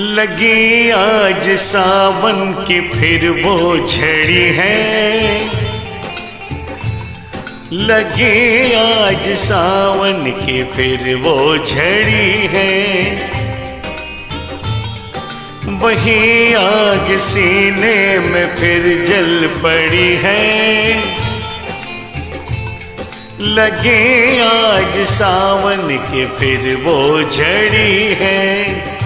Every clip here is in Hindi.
लगी आज सावन की फिर वो झड़ी है। लगी आज सावन की फिर वो झड़ी है। वही आग सीने में फिर जल पड़ी है। लगे आज सावन के फिर वो झड़ी है।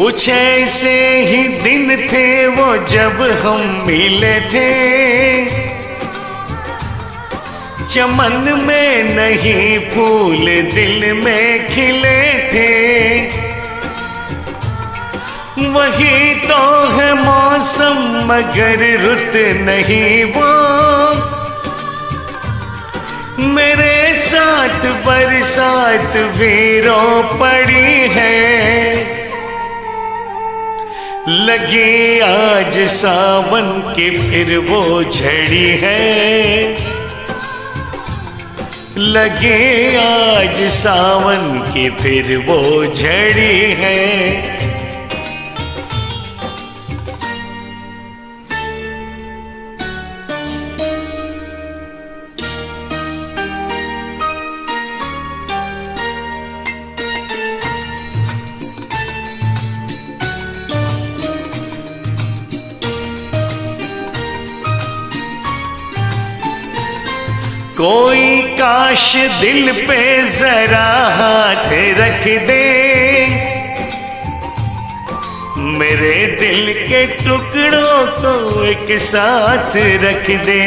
कुछ ऐसे ही दिन थे वो जब हम मिले थे। चमन में नहीं, फूल दिल में खिले थे। वही तो है मौसम, मगर रुत नहीं वो। मेरे साथ बरसात वीरों पड़ी लगी आज सावन के फिर वो झड़ी है। लगे आज सावन के फिर वो झड़ी है। कोई काश दिल पे जरा हाथ रख दे। मेरे दिल के टुकड़ों को एक साथ रख दे।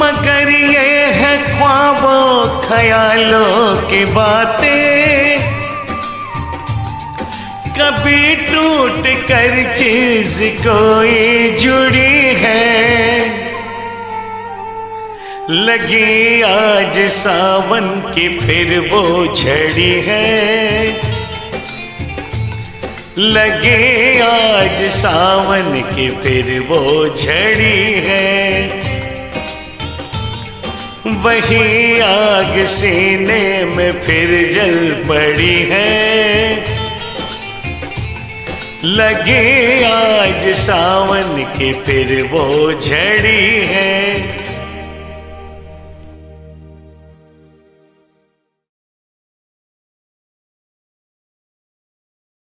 मगर ये है ख्वाबों, ख्यालों की बातें। कभी टूट कर चीज़ कोई जुड़ी है लगी आज सावन की फिर वो झड़ी है। लगे आज सावन की फिर वो झड़ी है। वही आग सीने में फिर जल पड़ी है। लगे आज सावन की फिर वो झड़ी है।